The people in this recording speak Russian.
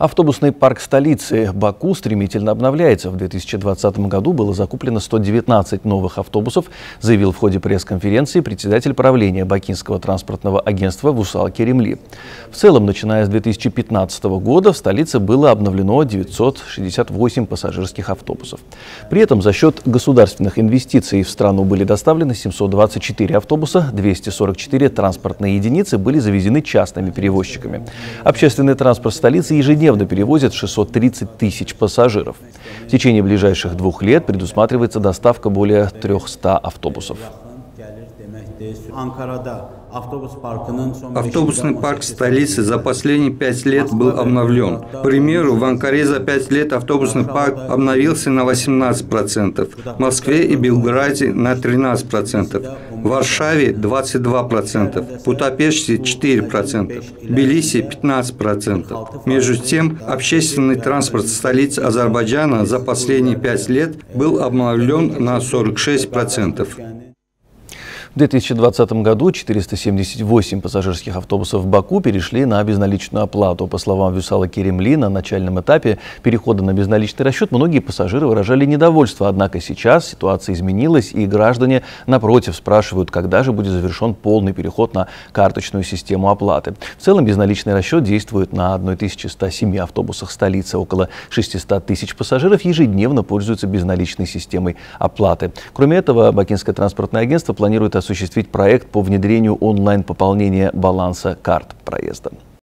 Автобусный парк столицы Баку стремительно обновляется. В 2020 году было закуплено 119 новых автобусов, заявил в ходе пресс-конференции председатель правления Бакинского транспортного агентства Вусал Керемли. В целом, начиная с 2015 года в столице было обновлено 968 пассажирских автобусов. При этом за счет государственных инвестиций в страну были доставлены 724 автобуса, 244 транспортные единицы были завезены частными перевозчиками. Общественный транспорт столицы ежедневно ежедневно перевозят 630 тысяч пассажиров. В течение ближайших двух лет предусматривается доставка более 300 автобусов. Автобусный парк столицы за последние пять лет был обновлен. К примеру, в Анкаре за пять лет автобусный парк обновился на 18%, в Москве и Белграде на 13%, в Варшаве 22%, в Будапеште 4%, в Тбилиси 15%. Между тем, общественный транспорт столицы Азербайджана за последние пять лет был обновлен на 46%. В 2020 году 478 пассажирских автобусов в Баку перешли на безналичную оплату. По словам Вюсала Керемли, на начальном этапе перехода на безналичный расчет многие пассажиры выражали недовольство. Однако сейчас ситуация изменилась, и граждане, напротив, спрашивают, когда же будет завершен полный переход на карточную систему оплаты. В целом безналичный расчет действует на 1107 автобусах столицы. Около 600 тысяч пассажиров ежедневно пользуются безналичной системой оплаты. Кроме этого, Бакинское транспортное агентство планирует осуществить проект по внедрению онлайн-пополнения баланса карт проезда.